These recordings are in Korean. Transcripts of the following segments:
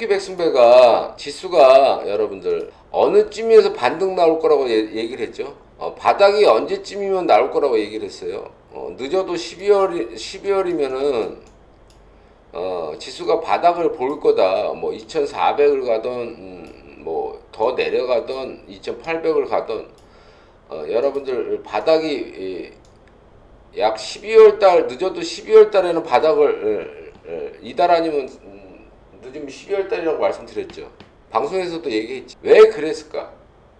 땡큐 백승배가 지수가 여러분들 어느 쯤에서 반등 나올 거라고 예, 얘기를 했죠. 어, 바닥이 언제쯤이면 나올 거라고 얘기를 했어요. 어, 늦어도 12월 12월이면은 어, 지수가 바닥을 볼 거다. 뭐 2,400을 가던 음, 뭐더 내려가던 2,800을 가던 어, 여러분들 바닥이 이, 약 12월 달 늦어도 12월 달에는 바닥을 이달 아니면 음, 늦으면 12월 달이라고 말씀드렸죠. 방송에서도 얘기했지. 왜 그랬을까?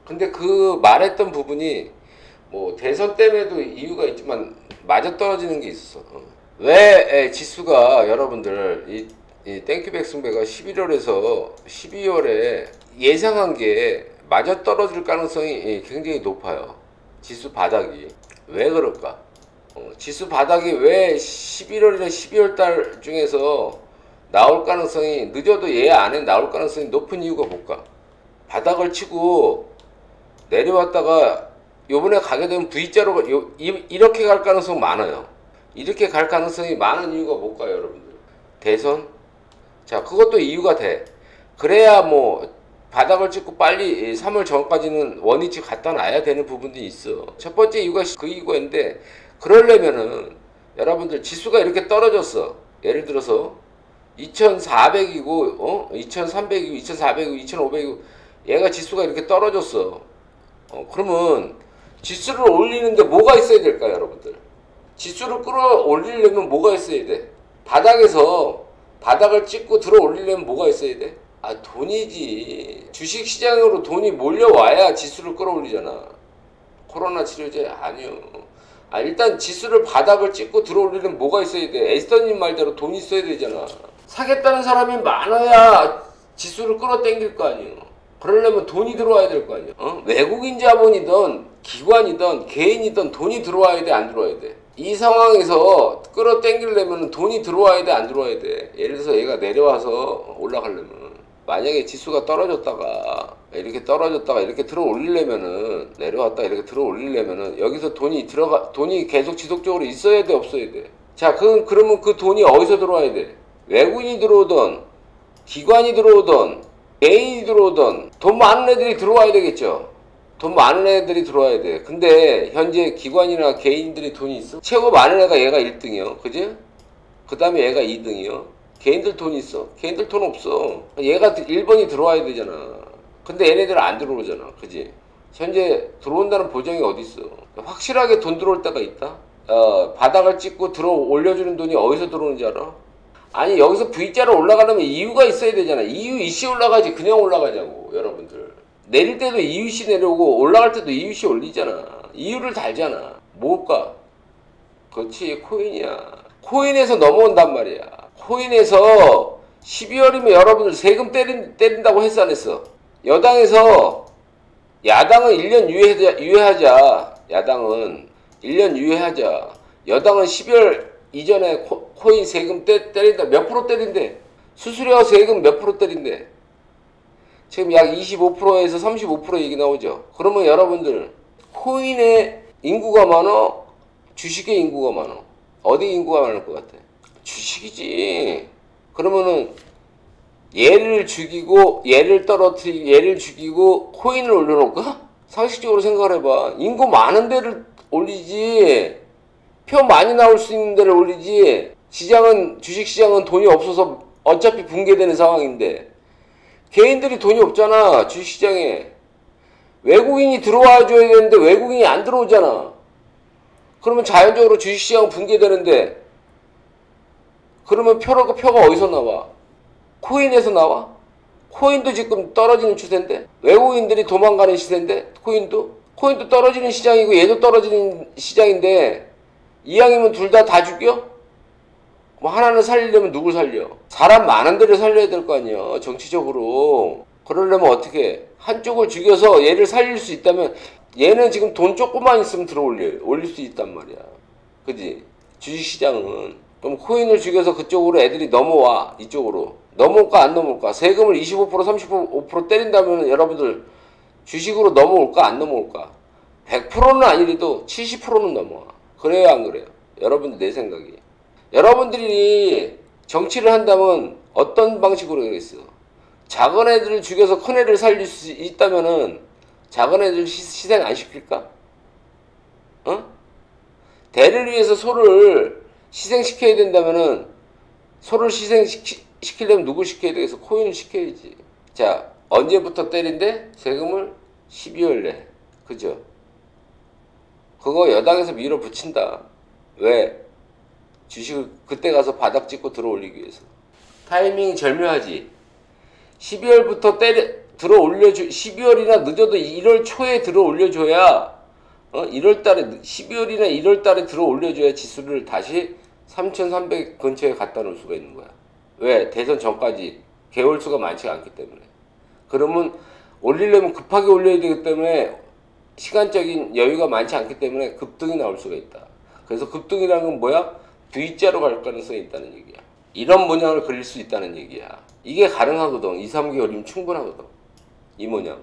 근데 그 말했던 부분이 뭐 대선 때문에도 이유가 있지만 맞아 떨어지는 게 있었어. 어. 왜 에, 지수가 여러분들 이, 이 땡큐 백승배가 11월에서 12월에 예상한 게 맞아 떨어질 가능성이 굉장히 높아요. 지수 바닥이 왜 그럴까? 어, 지수 바닥이 왜 11월이나 12월 달 중에서 나올 가능성이 늦어도 얘 안에 나올 가능성이 높은 이유가 뭘까? 바닥을 치고 내려왔다가 요번에 가게 되면 V자로 요, 이, 이렇게 갈 가능성 많아요. 이렇게 갈 가능성이 많은 이유가 뭘까요, 여러분들? 대선? 자, 그것도 이유가 돼. 그래야 뭐 바닥을 찍고 빨리 3월 전까지는 원위치 갖다 놔야 되는 부분도 있어. 첫 번째 이유가 그 이유인데 그러려면은 여러분들 지수가 이렇게 떨어졌어. 예를 들어서 2,400이고 어? 2,300이고 2,400이고 2,500이고 얘가 지수가 이렇게 떨어졌어. 어, 그러면 지수를 올리는데 뭐가 있어야 될까요, 여러분들? 지수를 끌어올리려면 뭐가 있어야 돼? 바닥에서 바닥을 찍고 들어 올리려면 뭐가 있어야 돼? 아, 돈이지. 주식 시장으로 돈이 몰려와야 지수를 끌어올리잖아. 코로나 치료제 아니요. 아, 일단 지수를 바닥을 찍고 들어올리려면 뭐가 있어야 돼? 에스터님 말대로 돈이 있어야 되잖아. 사겠다는 사람이 많아야 지수를 끌어당길 거 아니에요. 그러려면 돈이 들어와야 될 거 아니에요. 어? 외국인 자본이든 기관이든 개인이든 돈이 들어와야 돼, 안 들어와야 돼? 이 상황에서 끌어당기려면 돈이 들어와야 돼, 안 들어와야 돼? 예를 들어서 얘가 내려와서 올라가려면 만약에 지수가 떨어졌다가 이렇게 떨어졌다가 이렇게 들어 올리려면은 내려왔다 이렇게 들어 올리려면은 여기서 돈이 들어가 돈이 계속 지속적으로 있어야 돼 없어야 돼. 자, 그 그러면 그 돈이 어디서 들어와야 돼? 외국인이 들어오던 기관이 들어오던 개인이 들어오던 돈 많은 애들이 들어와야 되겠죠. 돈 많은 애들이 들어와야 돼. 근데 현재 기관이나 개인들이 돈이 있어? 최고 많은 애가 얘가 1등이요. 그지? 그 다음에 얘가 2등이요. 개인들 돈 있어. 개인들 돈 없어. 얘가 1번이 들어와야 되잖아. 근데 얘네들은 안 들어오잖아. 그지? 현재 들어온다는 보장이 어디 있어? 확실하게 돈 들어올 때가 있다. 어, 바닥을 찍고 들어 올려주는 돈이 어디서 들어오는지 알아? 아니 여기서 V자로 올라가려면 이유가 있어야 되잖아. 이유 이시 올라가지 그냥 올라가자고 여러분들. 내릴 때도 이유시 내려오고 올라갈 때도 이유시 올리잖아. 이유를 달잖아. 뭘까? 그렇지 코인이야. 코인에서 넘어온단 말이야. 코인에서 12월이면 여러분들 세금 때린, 때린다고 했어 안 했어? 여당에서 야당은 1년 유예하자, 유예하자. 야당은 1년 유예하자. 여당은 12월 이전에 코, 코인 세금 때, 때린다. 몇 프로 때린대? 수수료 세금 몇 프로 때린대? 지금 약 25%에서 35% 얘기 나오죠. 그러면 여러분들 코인의 인구가 많어? 주식의 인구가 많어? 어디 인구가 많을 것 같아? 주식이지. 그러면은 얘를 죽이고 얘를 떨어뜨리고 얘를 죽이고 코인을 올려놓을까? 상식적으로 생각을 해봐. 인구 많은 데를 올리지. 표 많이 나올 수 있는 데를 올리지. 시장은 주식 시장은 돈이 없어서 어차피 붕괴되는 상황인데 개인들이 돈이 없잖아 주식 시장에 외국인이 들어와 줘야 되는데 외국인이 안 들어오잖아. 그러면 자연적으로 주식 시장 붕괴되는데 그러면 표가 표가 어디서 나와? 코인에서 나와? 코인도 지금 떨어지는 추세인데 외국인들이 도망가는 시세인데 코인도 코인도 떨어지는 시장이고 얘도 떨어지는 시장인데 이왕이면 둘다다 죽여? 뭐 하나는 살리려면 누굴 살려? 사람 많은 데를 살려야 될 거 아니야 정치적으로. 그러려면 어떻게 한쪽을 죽여서 얘를 살릴 수 있다면 얘는 지금 돈 조금만 있으면 들어 올려 올릴 수 있단 말이야. 그지? 주식시장은. 그럼 코인을 죽여서 그쪽으로 애들이 넘어와 이쪽으로. 넘어올까 안 넘어올까? 세금을 25% 35% 때린다면 여러분들 주식으로 넘어올까 안 넘어올까? 100%는 아니래도 70%는 넘어와 그래요 안 그래요 여러분들 내 생각이 여러분들이 정치를 한다면 어떤 방식으로 하겠어 작은 애들을 죽여서 큰 애를 살릴 수 있다면은 작은 애들 시- 희생 안 시킬까? 어? 대를 위해서 소를 희생시켜야 된다면은 소를 희생시키려면 누구 시켜야 되겠어? 코인을 시켜야지. 자, 언제부터 때린데? 세금을 12월 내. 그죠? 그거 여당에서 밀어 붙인다. 왜? 주식을 그때 가서 바닥 찍고 들어 올리기 위해서. 타이밍이 절묘하지. 12월부터 때려 들어 올려줘 12월이나 늦어도 1월 초에 들어 올려줘야 어 1월 달에 12월이나 1월 달에 들어 올려줘야 지수를 다시 3,300 근처에 갖다 놓을 수가 있는 거야. 왜? 대선 전까지 개월 수가 많지가 않기 때문에. 그러면 올리려면 급하게 올려야 되기 때문에 시간적인 여유가 많지 않기 때문에 급등이 나올 수가 있다. 그래서 급등이라는 건 뭐야? V자로 갈 가능성이 있다는 얘기야. 이런 모양을 그릴 수 있다는 얘기야. 이게 가능하거든. 2, 3개월이면 충분하거든. 이 모양.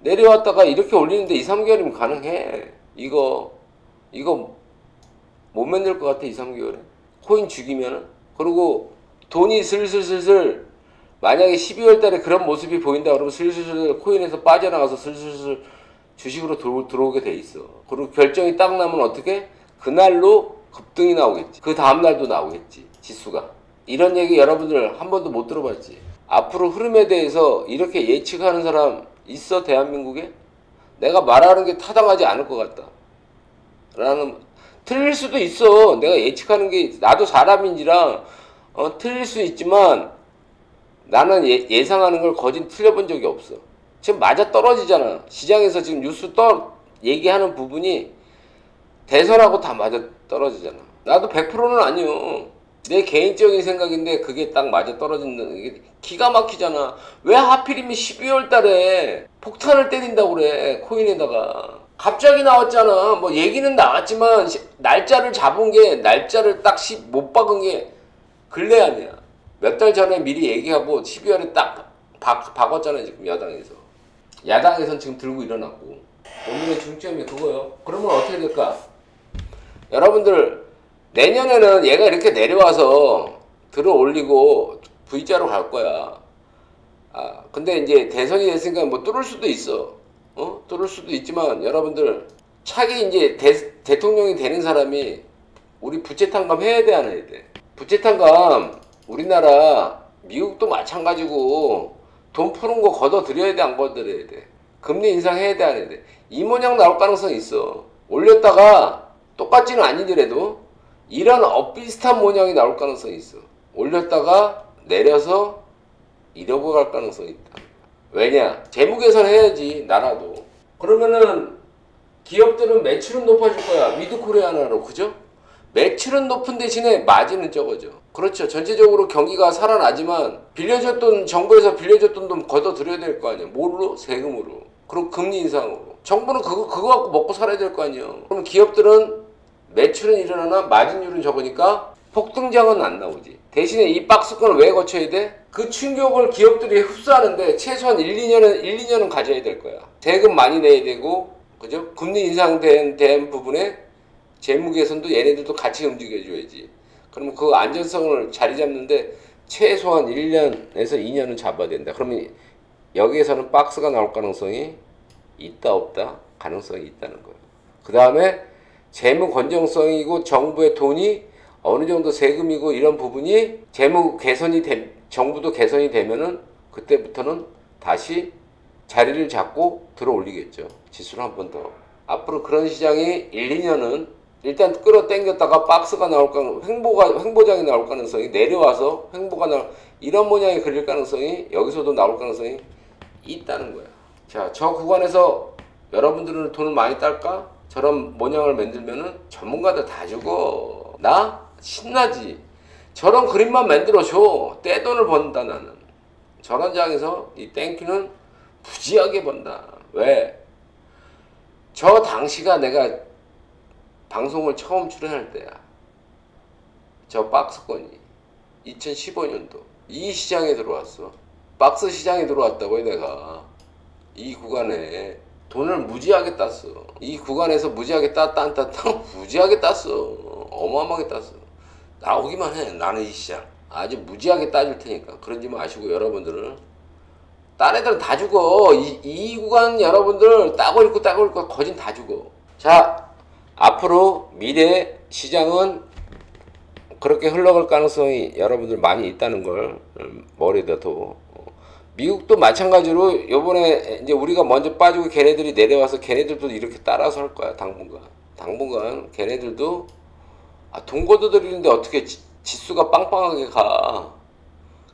내려왔다가 이렇게 올리는데 2, 3개월이면 가능해. 이거, 이거 못 만들 것 같아, 2, 3개월에. 코인 죽이면은. 그리고 돈이 슬슬슬슬 만약에 12월 달에 그런 모습이 보인다 그러면 슬슬슬 코인에서 빠져나가서 슬슬슬 주식으로 들어, 들어오게 돼 있어. 그리고 결정이 딱 나면 어떻게? 그날로 급등이 나오겠지. 그 다음날도 나오겠지. 지수가. 이런 얘기 여러분들 한 번도 못 들어봤지. 앞으로 흐름에 대해서 이렇게 예측하는 사람 있어, 대한민국에? 내가 말하는 게 타당하지 않을 것 같다. 라는, 틀릴 수도 있어. 내가 예측하는 게, 나도 사람인지라, 어, 틀릴 수 있지만, 나는 예, 예상하는 걸 거진 틀려본 적이 없어. 지금 맞아 떨어지잖아. 시장에서 지금 뉴스 떠 얘기하는 부분이 대선하고 다 맞아 떨어지잖아. 나도 100%는 아니요. 내 개인적인 생각인데 그게 딱 맞아 떨어진다는 게 기가 막히잖아. 왜 하필이면 12월 달에 폭탄을 때린다고 그래. 코인에다가. 갑자기 나왔잖아. 뭐 얘기는 나왔지만 시- 날짜를 잡은 게 날짜를 딱 못 박은 게 근래 아니야. 몇 달 전에 미리 얘기하고 12월에 딱 박, 박았잖아요. 지금 야당에서. 야당에선 지금 들고 일어났고. 오늘의 중점이 그거요. 그러면 어떻게 될까? 여러분들 내년에는 얘가 이렇게 내려와서 들어 올리고 V자로 갈 거야. 아, 근데 이제 대선이 됐으니까 뭐 뚫을 수도 있어. 어? 뚫을 수도 있지만 여러분들 차기 이제 대, 대통령이 되는 사람이 우리 부채 탕감 해야 돼, 안 해야 돼? 부채 탕감 우리나라 미국도 마찬가지고 돈 푸는 거 걷어 들여야 돼, 안 걷어 들여야 돼? 금리 인상해야 돼, 안 해야 돼? 이 모양 나올 가능성이 있어. 올렸다가 똑같지는 아니더라도 이런 엇비슷한 모양이 나올 가능성이 있어. 올렸다가 내려서 이러고 갈 가능성이 있다. 왜냐? 재무 개선 해야지 나라도. 그러면은 기업들은 매출은 높아질 거야. 위드 코로나로 그죠? 매출은 높은 대신에 마진은 적어져. 그렇죠. 전체적으로 경기가 살아나지만 빌려줬던 정부에서 빌려줬던 돈 걷어 들여야 될 거 아니야. 뭘로? 세금으로. 그리고 금리 인상으로. 정부는 그거 그거 갖고 먹고 살아야 될 거 아니에요. 그럼 기업들은 매출은 일어나나 마진율은 적으니까 폭등장은 안 나오지. 대신에 이 박스권을 왜 거쳐야 돼? 그 충격을 기업들이 흡수하는데 최소한 1, 2년은 1, 2년은 가져야 될 거야. 세금 많이 내야 되고 그죠? 금리 인상된 된 부분에 재무 개선도 얘네들도 같이 움직여줘야지. 그러면 그 안전성을 자리 잡는데 최소한 1년에서 2년은 잡아야 된다. 그러면 여기에서는 박스가 나올 가능성이 있다 없다 가능성이 있다는 거예요. 그 다음에 재무 건정성이고 정부의 돈이 어느 정도 세금이고 이런 부분이 재무 개선이 되, 정부도 개선이 되면은 그때부터는 다시 자리를 잡고 들어 올리겠죠. 지수를 한 번 더. 앞으로 그런 시장이 1, 2년은 일단 끌어당겼다가 박스가 나올 가능, 횡보가, 횡보장이 나올 가능성이 내려와서 횡보가 나올, 이런 모양이 그릴 가능성이 여기서도 나올 가능성이 있다는 거야. 자, 저 구간에서 여러분들은 돈을 많이 딸까? 저런 모양을 만들면은 전문가들 다 죽어. 나? 신나지. 저런 그림만 만들어줘. 떼돈을 번다, 나는. 저런 장에서 이 땡큐는 부지하게 번다. 왜? 저 당시가 내가 방송을 처음 출연할 때야. 저 박스권이 2015년도 이 시장에 들어왔어. 박스 시장에 들어왔다고요, 내가. 이 구간에 돈을 무지하게 땄어. 이 구간에서 무지하게 땄다, 안 땄다, 무지하게 땄어. 어마어마하게 땄어. 나오기만 해. 나는 이 시장. 아주 무지하게 따줄 테니까. 그러지 마시고 여러분들은 딴 애들은 다 죽어. 이, 이 구간 여러분들 따고 있고 따고 있고 거진 다 죽어. 자, 앞으로 미래 시장은 그렇게 흘러갈 가능성이 여러분들 많이 있다는 걸 음, 머리에다 둬. 미국도 마찬가지로 요번에 이제 우리가 먼저 빠지고 걔네들이 내려와서 걔네들도 이렇게 따라서 할 거야 당분간. 당분간 걔네들도 아, 돈 걷어들이는데 어떻게 지, 지수가 빵빵하게 가.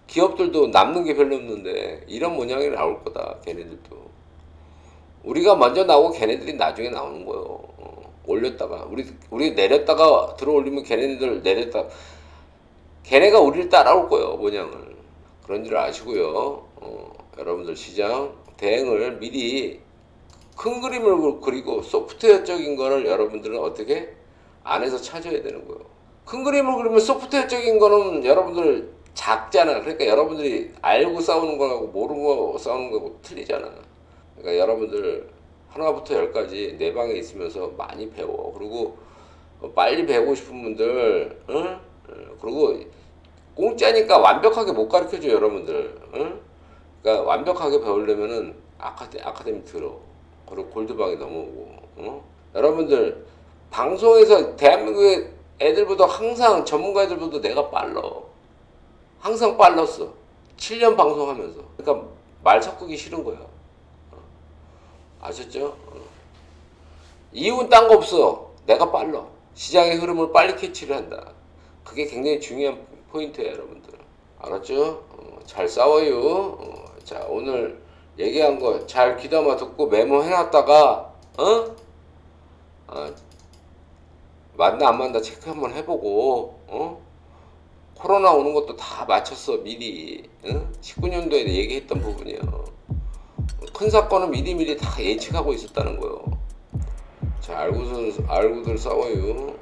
기업들도 남는 게 별로 없는데 이런 모양이 나올 거다 걔네들도 우리가 먼저 나오고 걔네들이 나중에 나오는 거예요 어, 올렸다가 우리 우리 내렸다가 들어올리면 걔네들 내렸다 걔네가 우리를 따라올 거예요 모양을 그런 줄 아시고요 어, 여러분들 시장 대응을 미리 큰 그림을 그리고 소프트웨어적인 거를 여러분들은 어떻게 안에서 찾아야 되는 거예요 큰 그림을 그리면 소프트웨어적인 거는 여러분들 작잖아. 그러니까 여러분들이 알고 싸우는 거하고 모르고 싸우는 거하고 틀리잖아. 그러니까 여러분들 하나부터 열까지 내 방에 있으면서 많이 배워. 그리고 빨리 배우고 싶은 분들, 응? 그리고 공짜니까 완벽하게 못 가르쳐줘 여러분들. 응? 그러니까 완벽하게 배우려면은 아카데, 아카데미 들어. 그리고 골드방에 넘어오고. 응? 여러분들 방송에서 대한민국의 애들보다 항상 전문가 애들보다 내가 빨라. 항상 빨랐어. 7년 방송하면서. 그러니까 말 섞기 싫은 거야. 어. 아셨죠? 어. 이유는 딴 거 없어. 내가 빨라. 시장의 흐름을 빨리 캐치를 한다. 그게 굉장히 중요한 포인트예요, 여러분들. 알았죠? 어, 잘 싸워요. 어, 자, 오늘 얘기한 거 잘 귀담아 듣고 메모해놨다가, 어? 아, 맞나 안 맞나 체크 한번 해보고, 어? 코로나 오는 것도 다 맞췄어 미리 응? 19년도에 얘기했던 부분이요 큰 사건은 미리미리 다 예측하고 있었다는 거요. 자 알고들 알고들 싸워요